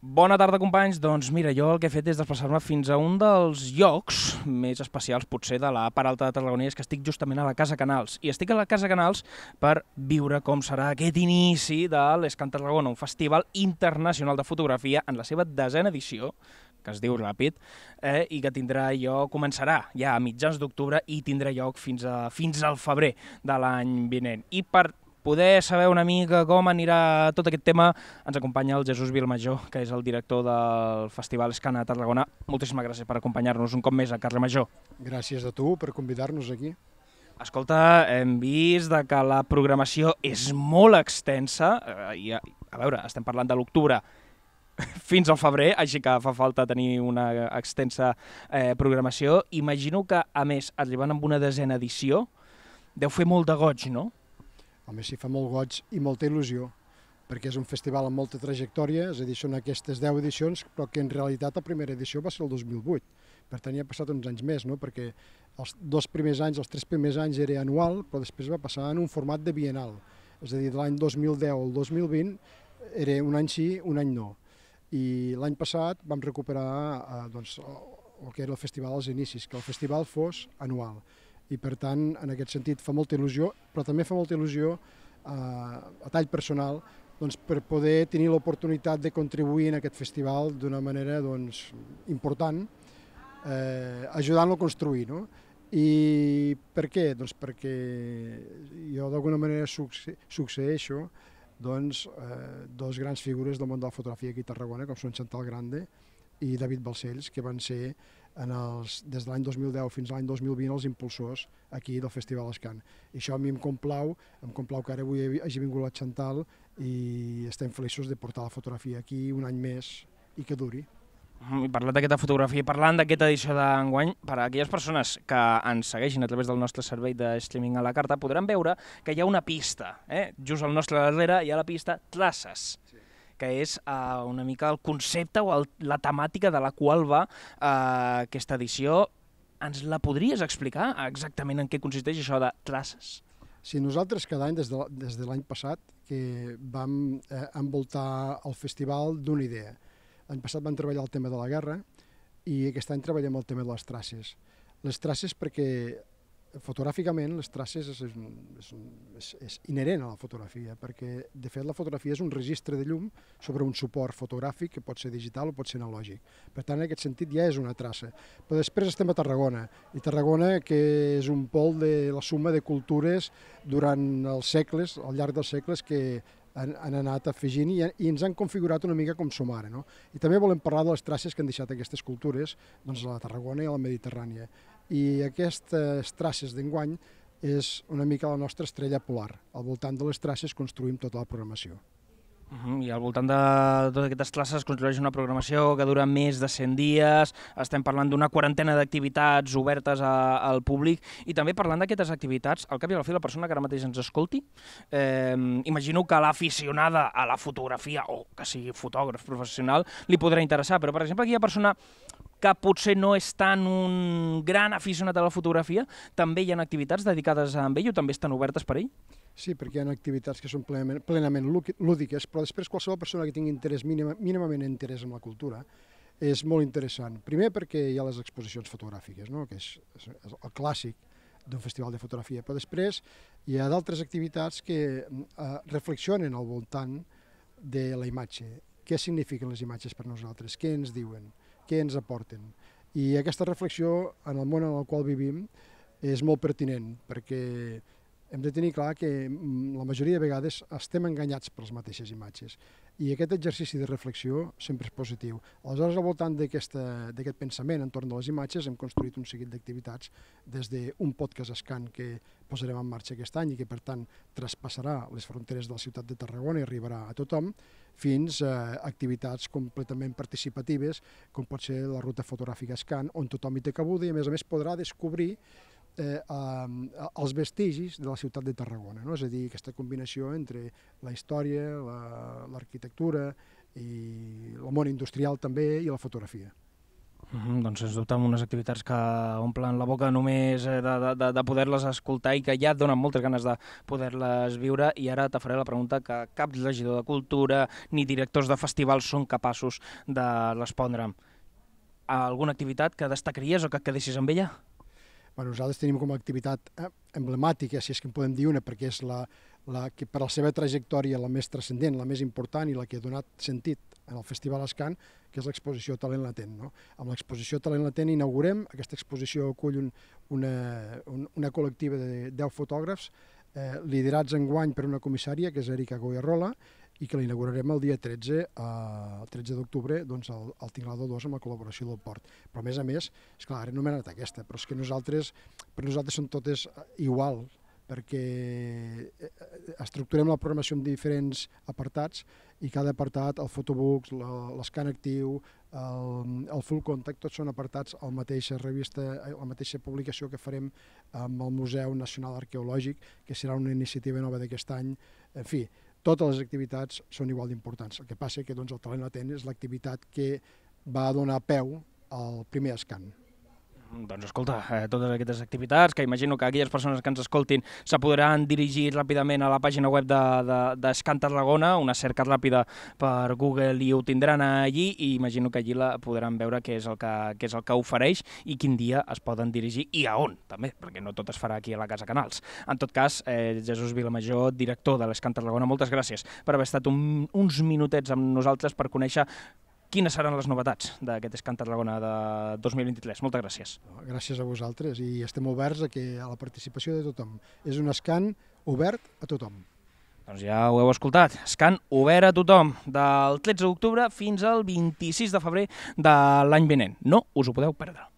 Bona tarda, companys. Doncs mira, jo el que he fet és desplaçar-me fins a un dels llocs més especials, potser, de la part alta de Tarragona, és que estic justament a la Casa Canals. I estic a la Casa Canals per viure com serà aquest inici de l'Escan Tarragona, un festival internacional de fotografia en la seva desena edició, que es diu Ràpid, eh, i que tindrà lloc, començarà ja a mitjans d'octubre i tindrà lloc fins, a, fins al febrer de l'any vinent. I per poder saber una mica com anirà tot aquest tema, ens acompanya el Jesús Vilmajor, que és el director del Festival Escana de Tarragona. Moltíssimes gràcies per acompanyar-nos un cop més a Carle Major. Gràcies a tu per convidar-nos aquí. Escolta, hem vist de que la programació és molt extensa, eh, i a, a veure, estem parlant de l'octubre fins al febrer, així que fa falta tenir una extensa eh, programació. Imagino que, a més, arribant amb una desena edició, deu fer molt de goig, no? Home, sí, fa molt goig i molta il·lusió, perquè és un festival amb molta trajectòria, és a dir, són aquestes 10 edicions, però que en realitat la primera edició va ser el 2008. Per tant, ja ha passat uns anys més, no? perquè els dos primers anys, els tres primers anys era anual, però després va passar en un format de bienal. És a dir, de l'any 2010 al 2020 era un any sí, un any no. I l'any passat vam recuperar eh, doncs, el que era el festival als inicis, que el festival fos anual i per tant en aquest sentit fa molta il·lusió, però també fa molta il·lusió eh, a tall personal doncs, per poder tenir l'oportunitat de contribuir en aquest festival d'una manera doncs, important, eh, ajudant-lo a construir. No? I per què? Doncs perquè jo d'alguna manera succe succeeixo doncs, eh, dos grans figures del món de la fotografia aquí a Tarragona, com són Chantal Grande i David Balcells, que van ser en els, des de l'any 2010 fins a l'any 2020 els impulsors aquí del Festival Escan. I això a mi em complau, em complau que ara avui hagi vingut la Chantal i estem feliços de portar la fotografia aquí un any més i que duri. I parlant d'aquesta fotografia, parlant d'aquesta edició d'enguany, per a aquelles persones que ens segueixin a través del nostre servei de streaming a la carta, podran veure que hi ha una pista, eh? just al nostre darrere hi ha la pista Traces. Que és uh, una mica el concepte o el, la temàtica de la qual va uh, aquesta edició. Ens la podries explicar exactament en què consisteix això de traces? Sí, nosaltres cada any, des de, des de l'any passat, que vam eh, envoltar el festival d'una idea. L'any passat vam treballar el tema de la guerra i aquest any treballem el tema de les traces. Les traces perquè fotogràficament les traces és, és, és, és inherent a la fotografia, perquè de fet la fotografia és un registre de llum sobre un suport fotogràfic que pot ser digital o pot ser analògic. Per tant, en aquest sentit ja és una traça. Però després estem a Tarragona, i Tarragona que és un pol de la suma de cultures durant els segles, al llarg dels segles, que han, han anat afegint i, i ens han configurat una mica com som ara. No? I també volem parlar de les traces que han deixat aquestes cultures doncs, a la Tarragona i a la Mediterrània i aquestes traces d'enguany és una mica la nostra estrella polar. Al voltant de les traces construïm tota la programació. I al voltant de totes aquestes classes es construeix una programació que dura més de 100 dies, estem parlant d'una quarantena d'activitats obertes a, al públic. I també parlant d'aquestes activitats, al cap i a la fi la persona que ara mateix ens escolti, eh, imagino que l'aficionada a la fotografia o que sigui fotògraf professional li podrà interessar, però per exemple hi ha persona que potser no és tan un gran aficionat a la fotografia, també hi ha activitats dedicades a ell o també estan obertes per ell? Sí, perquè hi ha activitats que són plenament, plenament lúdiques, però després qualsevol persona que tingui interès, mínima, mínimament interès en la cultura, és molt interessant. Primer perquè hi ha les exposicions fotogràfiques, no? que és, és el clàssic d'un festival de fotografia, però després hi ha d'altres activitats que eh, reflexionen al voltant de la imatge. Què signifiquen les imatges per nosaltres? Què ens diuen? què ens aporten. I aquesta reflexió en el món en el qual vivim és molt pertinent, perquè hem de tenir clar que mm, la majoria de vegades estem enganyats per les mateixes imatges i aquest exercici de reflexió sempre és positiu. Aleshores, al voltant d'aquest pensament entorn de les imatges hem construït un seguit d'activitats des d'un podcast escan que posarem en marxa aquest any i que, per tant, traspassarà les fronteres de la ciutat de Tarragona i arribarà a tothom, fins a activitats completament participatives, com pot ser la ruta fotogràfica Escan, on tothom hi té cabuda i, a més a més, podrà descobrir eh, els vestigis de la ciutat de Tarragona, no? és a dir, aquesta combinació entre la història, l'arquitectura la, i el món industrial també i la fotografia. Mm -hmm, doncs sens dubte amb unes activitats que omplen la boca només eh, de, de, de poder-les escoltar i que ja et donen moltes ganes de poder-les viure i ara te faré la pregunta que cap regidor de cultura ni directors de festivals són capaços de respondre. Alguna activitat que destacaries o que quedessis amb ella? Bueno, nosaltres tenim com a activitat eh, emblemàtica, si és que en podem dir una, perquè és la, la que per la seva trajectòria la més transcendent, la més important i la que ha donat sentit en el Festival Escan, que és l'exposició Talent Latent. No? Amb l'exposició Talent Latent inaugurem, aquesta exposició acull un, una, un, una col·lectiva de 10 fotògrafs eh, liderats en guany per una comissària, que és Erika Goyarrola, i que l'inaugurarem el dia 13, eh, el 13 d'octubre, doncs al, al Tinglado 2 amb la col·laboració del Port. Però a més a més, és clar, ara no m'he anat aquesta, però és que nosaltres, per nosaltres són totes igual, perquè eh, estructurem la programació en diferents apartats i cada apartat, el photobooks, l'escan actiu, el, el full contact, tots són apartats a la mateixa revista, a la mateixa publicació que farem amb el Museu Nacional Arqueològic, que serà una iniciativa nova d'aquest any. En fi, totes les activitats són igual d'importants. El que passa que doncs, el talent latent és l'activitat que va donar peu al primer escant. Doncs escolta, eh, totes aquestes activitats, que imagino que aquelles persones que ens escoltin se podran dirigir ràpidament a la pàgina web d'Escan de, de Tarragona, una cerca ràpida per Google i ho tindran allí i imagino que allí la podran veure què és el que, què és el que ofereix i quin dia es poden dirigir i a on, també, perquè no tot es farà aquí a la Casa Canals. En tot cas, eh, Jesús Vilamajor, director de l'Escan Tarragona, moltes gràcies per haver estat un, uns minutets amb nosaltres per conèixer quines seran les novetats d'aquest Escant Tarragona de 2023. Moltes gràcies. Gràcies a vosaltres i estem oberts a, que, a la participació de tothom. És un escant obert a tothom. Doncs ja ho heu escoltat, escant obert a tothom, del 13 d'octubre fins al 26 de febrer de l'any vinent. No us ho podeu perdre.